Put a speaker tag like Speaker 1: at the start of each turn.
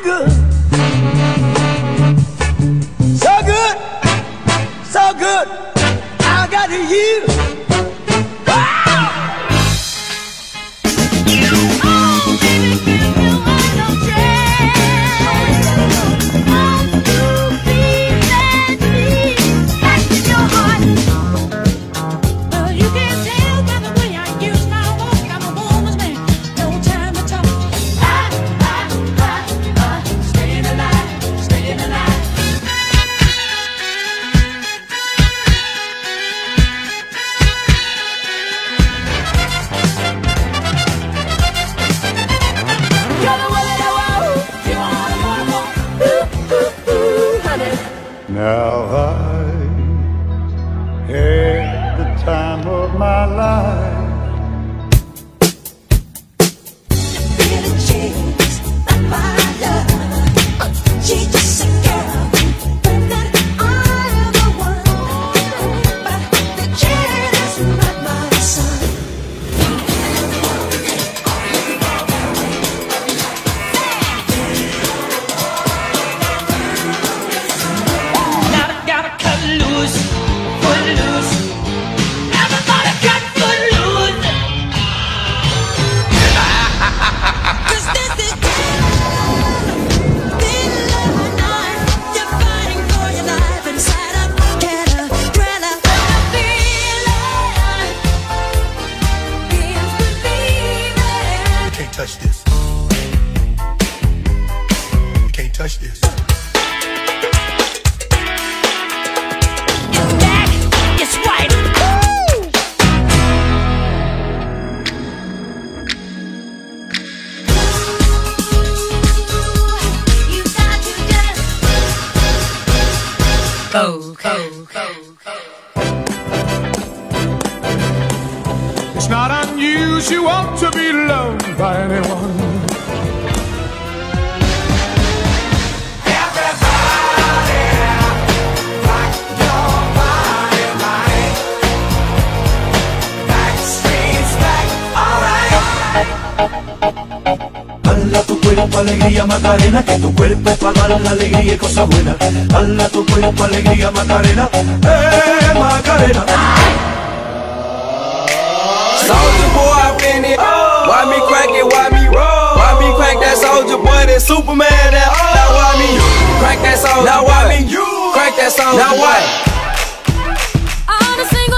Speaker 1: so
Speaker 2: Now I had the time of my life.
Speaker 3: Touch this. You can't touch this.
Speaker 4: It's back, it's white. Woo! You got to just
Speaker 3: It's not unusual to be loved by anyone.
Speaker 5: Hala tu cuerpo, alegría, Macarena, que tu cuerpo es para dar la alegría y cosas buenas. Hala tu cuerpo, alegría, Macarena, eh, Macarena.
Speaker 6: Superman. That, now why me? You crank that song. Now why me? You crank that song. Now what? I'm a single.